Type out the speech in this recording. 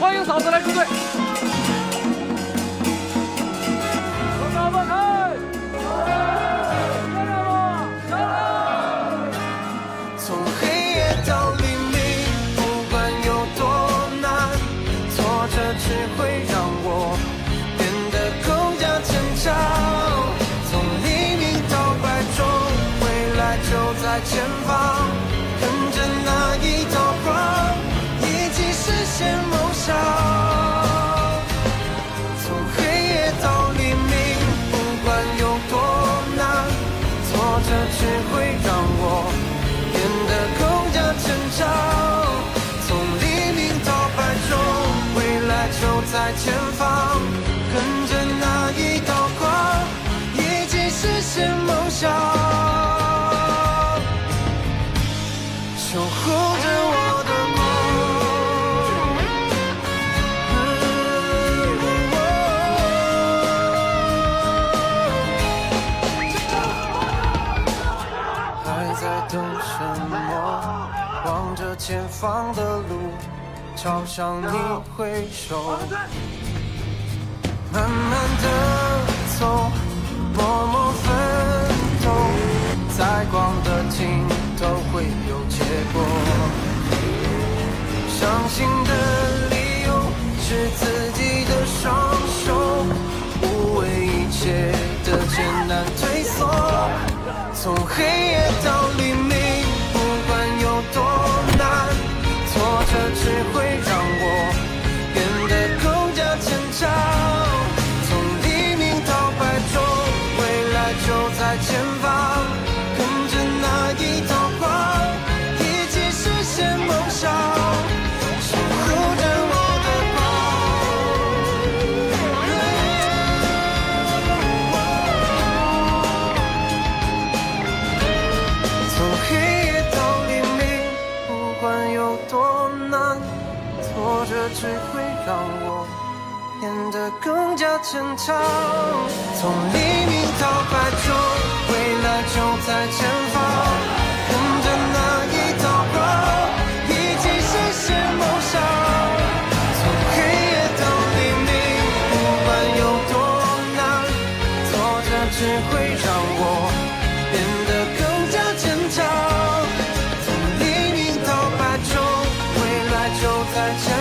欢迎嫂子来出队。嫂子开，干什么？从黑夜到黎明，不管有多难，挫折只会让我变得更加坚强。从黎明到白昼，未来就在前方，这只会让我变得更加成长。从黎明到白昼，未来就在前方，跟着那一道光，一起实现梦想，在等什么？望着前方的路，朝向你挥手。慢慢的就在前方，跟着那一道光，一起实现梦想，守护着我的光。从黑夜到黎明，不管有多难，挫折只会让我变得更加坚强从黎明到白昼未来就在前方。跟着那一道光一起实现梦想从黑夜到黎明不管有多难挫折只会让我变得更加坚强从黎明到白昼未来就在前